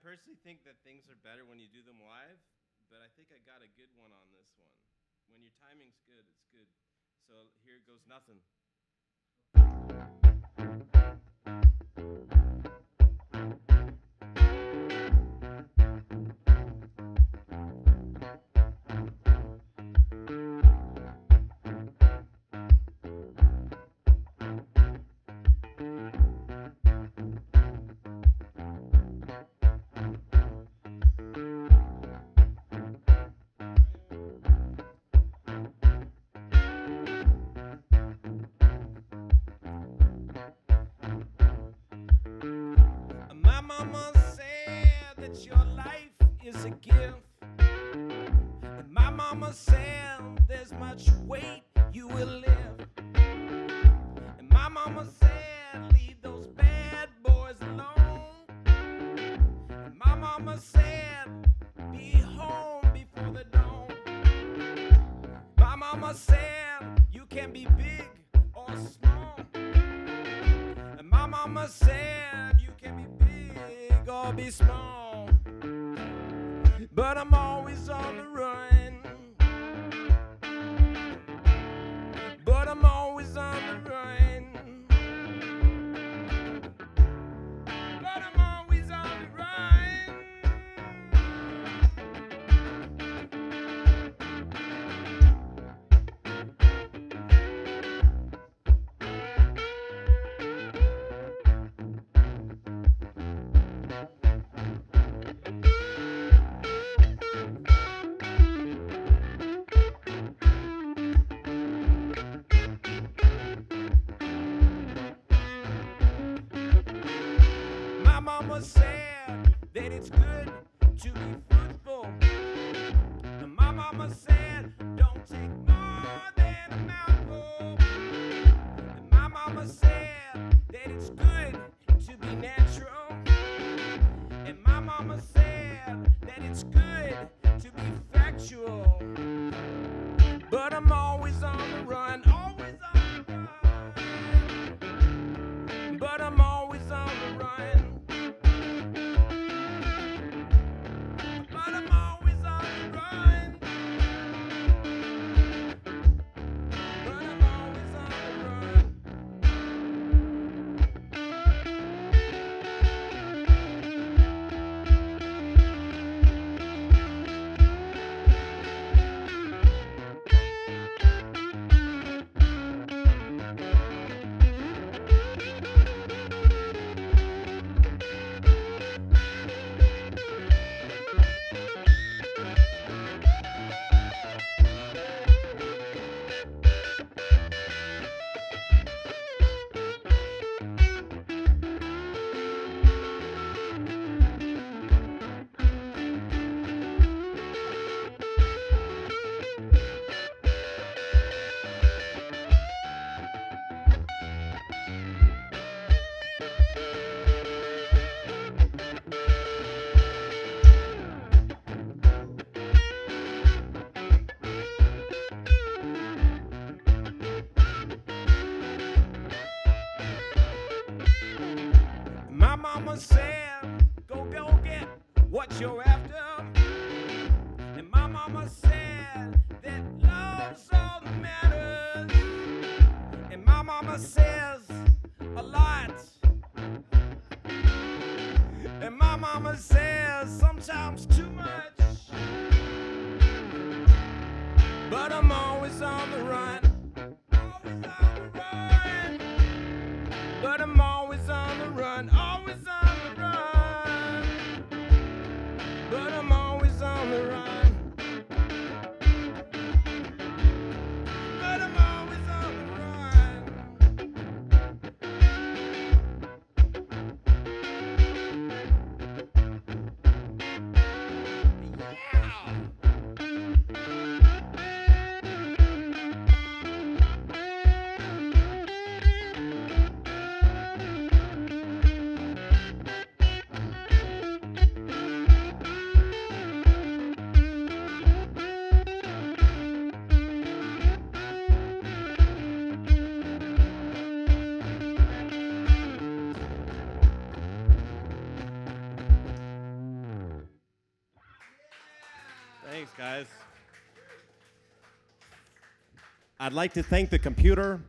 personally think that things are better when you do them live, but I think I got a good one on this one. When your timing's good, it's good. So here goes nothing. And my mama said there's much weight you will lift. And my mama said leave those bad boys alone. My mama said be home before the dawn. My mama said you can be big or small. And my mama said you can be big or be small. But I'm always on the Mama said that it's good to be fruitful. My mama said, don't take more than a mouthful. My mama said that it's good to be natural. And my mama said that it's good to be factual. What you're after. And my mama said that love's all that matters. And my mama says a lot. And my mama says sometimes too much. But I'm guys. I'd like to thank the computer